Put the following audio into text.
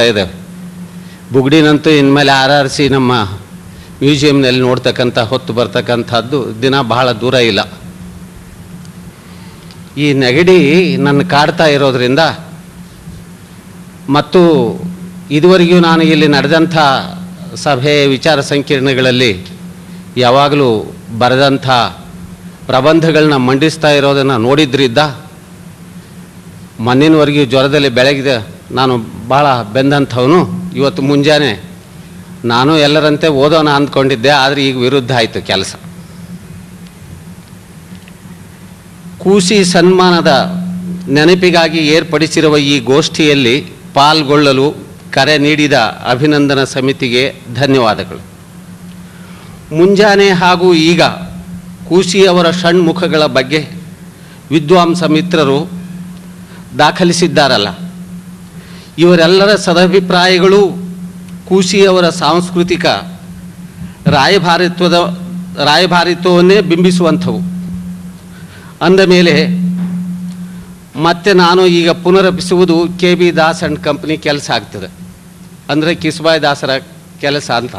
ಇದ್ದಾವೆ ಬುಗುಡಿನಂತೂ ಇನ್ಮೇಲೆ R R C ನಮ್ಮ ಮ್ಯೂಸಿಯಂನಲ್ಲಿ ನೋಡ್ತಕ್ಕಂಥ, ಹೊತ್ತು ಬರ್ತಕ್ಕಂಥದ್ದು ದಿನ ಬಹಳ ದೂರ ಇಲ್ಲ. ಈ ನೆಗಡಿ ನನ್ನ ಕಾಡ್ತಾ ಇರೋದ್ರಿಂದ ಮತ್ತು ಇದುವರೆಗೂ ನಾನು ಇಲ್ಲಿ ನಡೆದಂಥ ಸಭೆ ವಿಚಾರ ಸಂಕಿರಣಗಳಲ್ಲಿ ಯಾವಾಗಲೂ ಬರೆದಂಥ ಪ್ರಬಂಧಗಳನ್ನ ಮಂಡಿಸ್ತಾ ಇರೋದನ್ನು ನೋಡಿದ್ರಿಂದ ಮಣ್ಣಿನವರೆಗೂ ಜ್ವರದಲ್ಲಿ ಬೆಳಗಿದೆ. ನಾನು ಭಾಳ ಬೆಂದಂಥವನು. ಇವತ್ತು ಮುಂಜಾನೆ ನಾನು ಎಲ್ಲರಂತೆ ಓದೋಣ ಅಂದ್ಕೊಂಡಿದ್ದೆ, ಆದರೆ ಈಗ ವಿರುದ್ಧ ಆಯಿತು ಕೆಲಸ. ಕೂಸಿ ಸನ್ಮಾನದ ನೆನಪಿಗಾಗಿ ಏರ್ಪಡಿಸಿರುವ ಈ ಗೋಷ್ಠಿಯಲ್ಲಿ ಪಾಲ್ಗೊಳ್ಳಲು ಕರೆ ನೀಡಿದ ಅಭಿನಂದನ ಸಮಿತಿಗೆ ಧನ್ಯವಾದಗಳು. ಮುಂಜಾನೆ ಹಾಗೂ ಈಗ ಕೂಸಿಯವರ ಷಣ್ಮುಖಗಳ ಬಗ್ಗೆ ವಿದ್ವಾಂಸ ಮಿತ್ರರು ದಾಖಲಿಸಿದ್ದಾರಲ್ಲ ಇವರೆಲ್ಲರ ಸದಭಿಪ್ರಾಯಗಳು ಕೂಶಿಯವರ ಸಾಂಸ್ಕೃತಿಕ ರಾಯಭಾರಿತ್ವದ, ರಾಯಭಾರಿತ್ವವನ್ನೇ ಬಿಂಬಿಸುವಂಥವು. ಅಂದ ಮೇಲೆ ಮತ್ತೆ ನಾನು ಈಗ ಪುನರಪಿಸುವುದು K B Das and company ಕೆಲಸ ಆಗ್ತದೆ. ಅಂದರೆ ಕಿಸ್ಬಾಯ್ ದಾಸರ ಕೆಲಸ ಅಂತ.